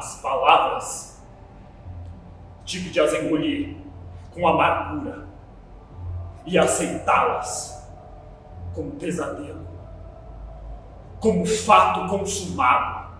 as palavras. Tive de as engolir com amargura e aceitá-las como pesadelo, como fato consumado.